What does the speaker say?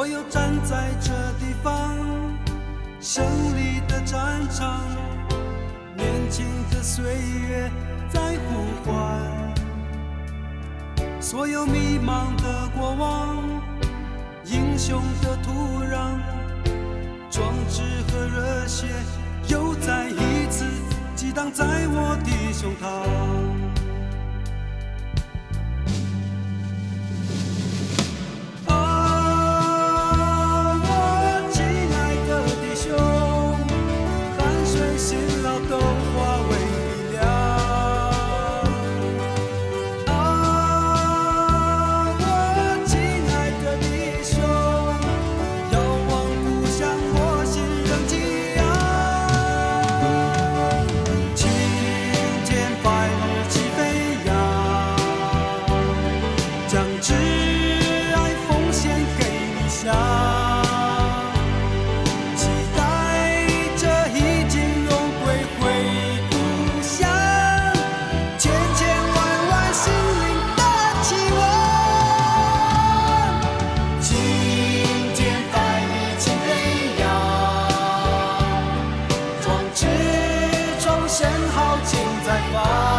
我又站在这地方，胜利的战场，年轻的岁月在呼唤，所有迷茫的过往，英雄的土壤，壮志和热血又再一次激荡在我的胸膛。啊